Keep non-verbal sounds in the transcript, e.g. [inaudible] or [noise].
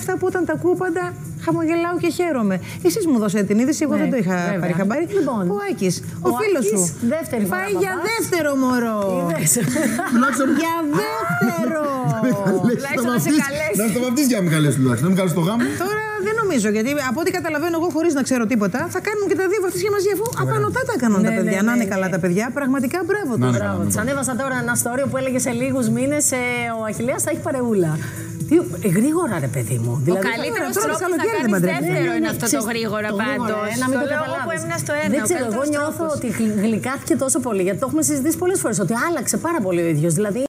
αυτά που όταν τα ακούω πάντα χαμογελάω και χαίρομαι. Εσείς μου δώσατε την είδηση, εγώ Ναι, δεν το είχα βέβαια. πάρει χαμπάρι. Λοιπόν, ο Άκης, ο, ο φίλος Άκης, σου. δεύτερη φορά Πάει για παπάς. δεύτερο μωρό. Είδες. [laughs] για δεύτερο. Τουλάχιστον να σε καλέσει. Να στο βαπτίσει για να μην καλέσει τουλάχιστον. Να μην καλέσει το γάμο. Τώρα δεν νομίζω, γιατί από ό,τι καταλαβαίνω εγώ χωρίς να ξέρω τίποτα, θα κάνουν και τα δύο βαφτίσια μαζί αφού απανοτά τα έκαναν τα Ναι, παιδιά. ναι, να είναι ναι, καλά ναι. τα παιδιά. Πραγματικά μπράβο Να τους. είναι Μπράβο καλά, της. ναι. Ανέβασα τώρα ένα story που έλεγε σε λίγους μήνες ο Αχηλέας θα έχει παρεούλα. Τι, ε, γρήγορα ρε παιδί μου. Ο Δηλαδή, καλύτερος τώρα τρόπος καλοκαίρι να δεν κάνεις παντρεύεται. δεύτερο Ναι, ναι, είναι ναι, αυτό το ξέρεις, γρήγορα το πάντως. γρήγορα, ε, να μην Στο το λόγο που καταλάβεις. έμεινα στο ένα. Δεν ο ξέρω, εγώ καλύτερος νιώθω τρόπος. ότι γλυ- γλυκάθηκε τόσο πολύ γιατί το έχουμε συζητήσει πολλές φορές ότι άλλαξε πάρα πολύ ο ίδιος. Δηλαδή